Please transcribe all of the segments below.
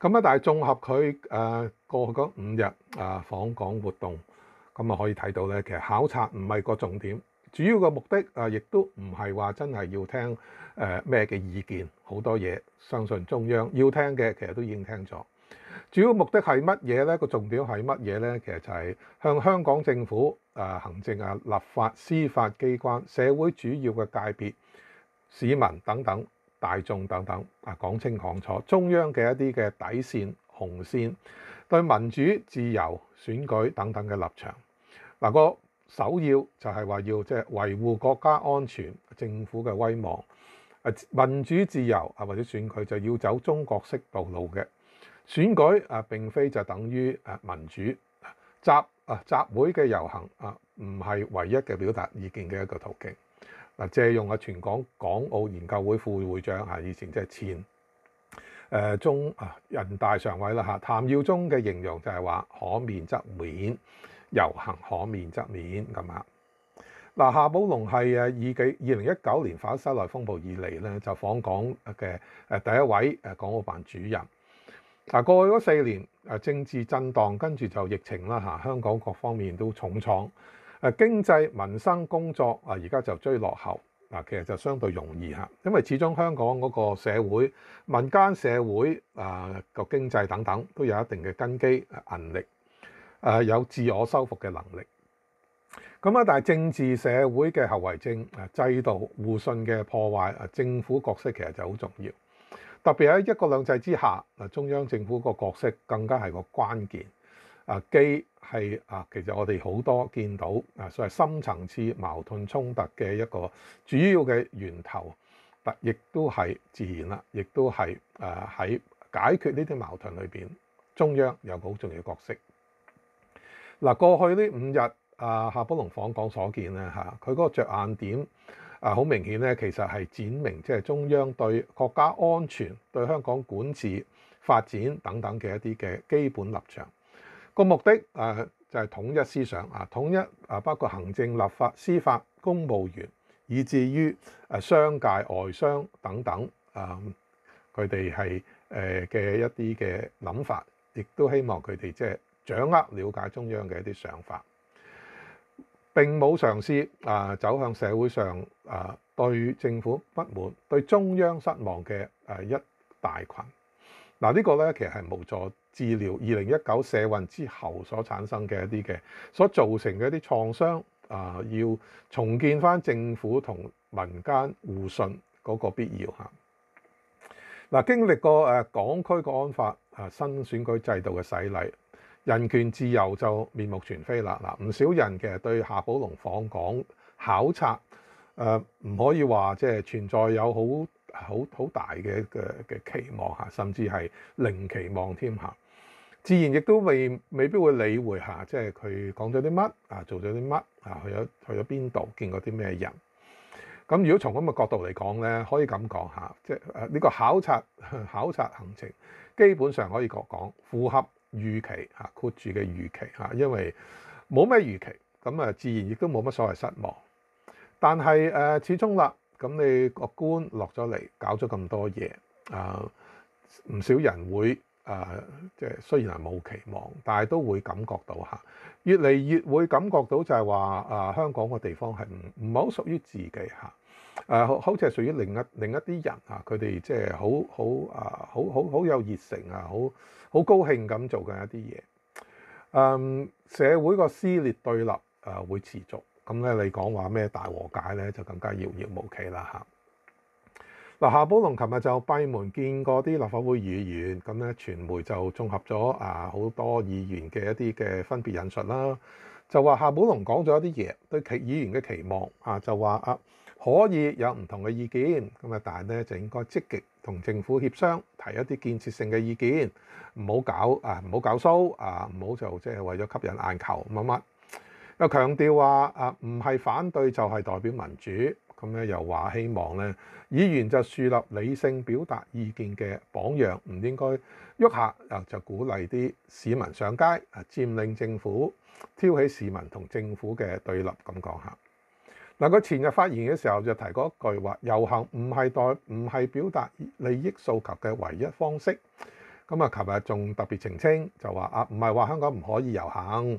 咁啊，但係綜合佢誒過去嗰五日啊訪港活動，咁啊可以睇到咧，其實考察唔係個重點，主要嘅目的啊，亦都唔係話真係要聽誒咩嘅意見，好多嘢相信中央要聽嘅，其實都已經聽咗。主要目的係乜嘢咧？個重點係乜嘢咧？其實就係向香港政府啊、行政啊、立法、司法機關、社會主要嘅界別、市民等等。大眾等等啊，講清講楚中央嘅一啲嘅底線、紅線，對民主、自由、選舉等等嘅立場。嗱，個首要就係話要即係維護國家安全、政府嘅威望。誒，民主自由啊，或者選舉就要走中國式道路嘅選舉啊，並非就等於誒民主集啊集會嘅遊行啊，唔係唯一嘅表達意見嘅一個途徑。嗱，借用啊，全港港澳研究會副會長嚇，以前即係前誒中啊人大常委啦嚇，譚耀宗嘅形容就係話可免則免，遊行可免則免咁啊。嗱，夏寶龍係誒二幾二零一九年反修例風暴以嚟咧，就訪港嘅誒第一位誒港澳辦主任。嗱，過去嗰四年誒政治震盪，跟住就疫情啦嚇，香港各方面都重創。誒經濟民生工作啊，而家就追落後嗱，其實就相對容易嚇，因為始終香港嗰個社會、民間社會啊個經濟等等都有一定嘅根基、韌力，誒有自我修復嘅能力。咁啊，但係政治社會嘅後遺症、誒制度互信嘅破壞、誒政府角色其實就好重要，特別喺一國兩制之下，嗱中央政府個角色更加係個關鍵。啊，既係啊，其實我哋好多見到啊，所謂深層次矛盾衝突嘅一個主要嘅源頭，但亦都係自然啦，亦都係誒喺解決呢啲矛盾裏邊，中央有個好重要角色。嗱，過去呢五日啊，夏寶龍訪港所見咧嚇，佢嗰個着眼點啊，好明顯咧，其實係展明即係中央對國家安全、對香港管治發展等等嘅一啲嘅基本立場。個目的誒就係統一思想啊，統一啊包括行政、立法、司法、公務員，以至於誒商界、外商等等啊，佢哋係誒嘅一啲嘅諗法，亦都希望佢哋即係掌握了解中央嘅一啲想法。並冇嘗試啊走向社會上啊對政府不滿、對中央失望嘅誒一大群。嗱，呢個咧其實係無助治療二零一九社運之後所產生嘅一啲嘅所造成嘅一啲創傷啊，要重建翻政府同民間互信嗰個必要嚇。嗱，經歷過誒港區國安法啊、新選舉制度嘅洗禮，人權自由就面目全非啦。嗱，唔少人其實對夏寶龍訪港考察誒唔可以話即係存在有好好好大嘅嘅嘅期望嚇，甚至係零期望添嚇。自然亦都未未必會理會下，即係佢講咗啲乜啊，做咗啲乜啊，去咗去咗邊度，見過啲咩人。咁如果從咁嘅角度嚟講咧，可以咁講下，即係誒呢個考察 考察行程基本上可以講講符合預期嚇，括住嘅預期嚇，因為冇咩預期，咁啊自然亦都冇乜所謂失望。但係誒、始終啦，咁你個官落咗嚟搞咗咁多嘢啊，唔少人會。誒，即係雖然係冇期望，但係都會感覺到嚇，越嚟越會感覺到就係話誒香港個地方係唔唔係好屬於自己嚇，誒好好似係屬於另一另一啲人嚇，佢哋即係好好誒好好好有熱誠啊，好好高興咁做緊一啲嘢。誒社會個撕裂對立誒會持續，咁咧你講話咩大和解咧就更加遙遙無期啦嚇。嗱，夏寶龍琴日就閉門見過啲立法會議員，咁咧傳媒就綜合咗啊好多議員嘅一啲嘅分別引述啦，就話夏寶龍講咗一啲嘢對其議員嘅期望啊，就話啊可以有唔同嘅意見，咁啊但係咧就應該積極同政府協商，提一啲建設性嘅意見，唔好搞啊，唔好搞騷啊，唔好就即係為咗吸引眼球乜乜。又強調話啊，唔係反對就係代表民主。咁咧又話希望咧，議員就樹立理性表達意見嘅榜樣，唔應該喐下啊就鼓勵啲市民上街啊，佔領政府，挑起市民同政府嘅對立。咁講下嗱，佢前日發言嘅時候就提過一句話：遊行唔係代唔係表達利益訴求嘅唯一方式。咁啊，琴日仲特別澄清就話啊，唔係話香港唔可以遊行。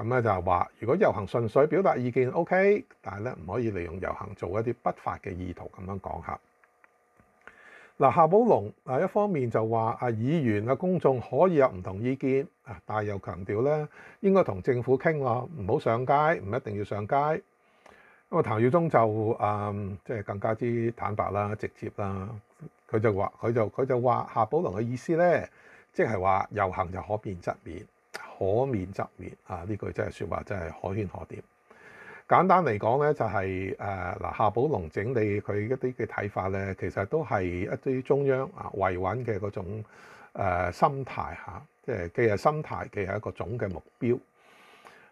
咁咧就係話，如果遊行純粹表達意見，OK，但係咧唔可以利用遊行做一啲不法嘅意圖咁樣講下。嗱，夏寶龍啊，一方面就話啊，議員啊，公眾可以有唔同意見啊，但係又強調咧，應該同政府傾咯，唔好上街，唔一定要上街。咁啊，譚耀宗就誒，即係更加之坦白啦、直接啦，佢就話，佢就佢就話夏寶龍嘅意思咧，即係話遊行就可變則免。可免則免啊！呢句真係説話，真係可圈可點。簡單嚟講咧，就係誒嗱，夏寶龍整理佢一啲嘅睇法咧，其實都係一啲中央啊維穩嘅嗰種、心態嚇，即係既係心態，既係一個總嘅目標。誒、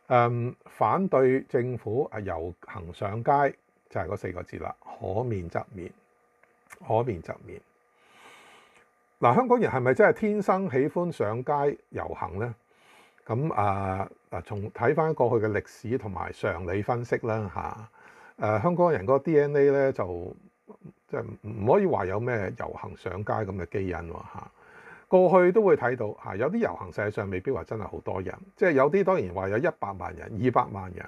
嗯、反對政府啊遊行上街就係、嗰四個字啦，可免則免，可免則免。嗱、香港人係咪真係天生喜歡上街遊行咧？咁啊啊，從睇翻過去嘅歷史同埋常理分析啦嚇，誒、香港人嗰個 DNA 咧就即係唔可以話有咩遊行上街咁嘅基因喎嚇。過去都會睇到嚇，有啲遊行實際上未必話真係好多人，即係有啲當然話有一百萬人、二百萬人，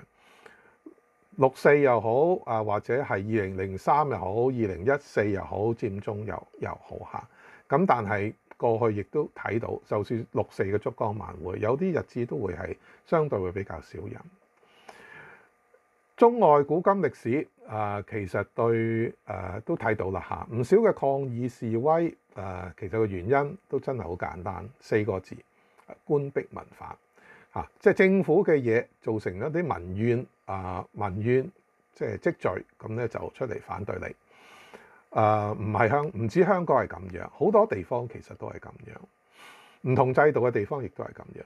六四又好啊，或者係二零零三又好、二零一四又好、佔中又又好嚇。咁但係，過去亦都睇到，就算六四嘅燭光晚會，有啲日子都會係相對會比較少人。中外古今歷史啊、其實對誒、都睇到啦。嚇，唔少嘅抗議示威誒、其實個原因都真係好簡單，四個字：官逼民反嚇、即係政府嘅嘢造成一啲民怨啊、民怨即係積聚，咁咧就出嚟反對你。誒唔係香，唔止香港係咁樣，好多地方其實都係咁樣，唔同制度嘅地方亦都係咁樣。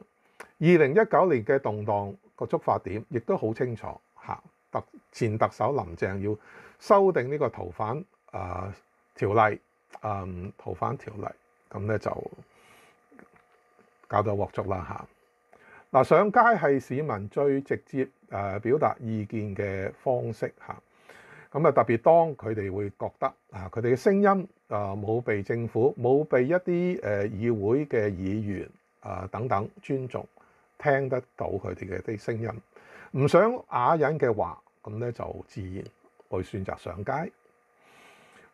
二零一九年嘅動盪個觸發點亦都好清楚嚇，特前特首林鄭要修訂呢個逃犯誒、呃、條例，誒、嗯、逃犯條例，咁咧就搞到鑊粥啦嚇。嗱、上街係市民最直接誒、表達意見嘅方式嚇。咁啊，特別當佢哋會覺得啊，佢哋嘅聲音啊冇被政府、冇被一啲誒議會嘅議員啊等等尊重，聽得到佢哋嘅啲聲音，唔想啞忍嘅話，咁咧就自然會選擇上街。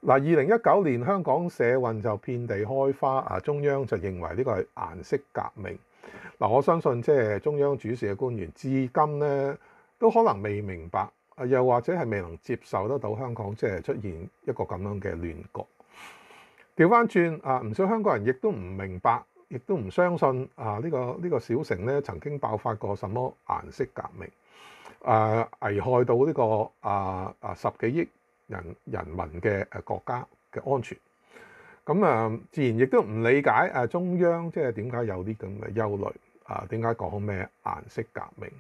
嗱，二零一九年香港社運就遍地開花啊，中央就認為呢個係顏色革命。嗱，我相信即係中央主事嘅官員至今咧都可能未明白。又或者係未能接受得到香港即係出現一個咁樣嘅亂局。調翻轉啊，唔少香港人亦都唔明白，亦都唔相信啊呢個呢個小城咧曾經爆發過什麼顏色革命，啊危害到呢個啊啊十幾億人人民嘅誒國家嘅安全。咁啊，自然亦都唔理解誒中央即係點解有啲咁嘅憂慮啊？點解講咩顏色革命？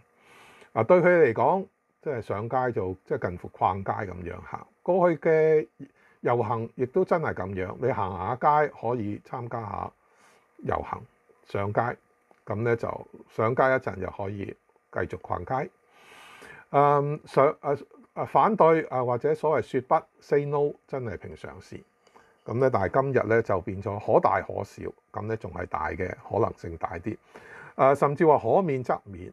啊，對佢嚟講。即係上街就即係近乎逛街咁樣行。過去嘅遊行亦都真係咁樣，你行下街可以參加下遊行上街，咁咧就上街一陣又可以繼續逛街。嗯，上啊啊反對啊或者所謂説不 say no 真係平常事。咁咧但係今日咧就變咗可大可小，咁咧仲係大嘅可能性大啲。啊，甚至話可免則免。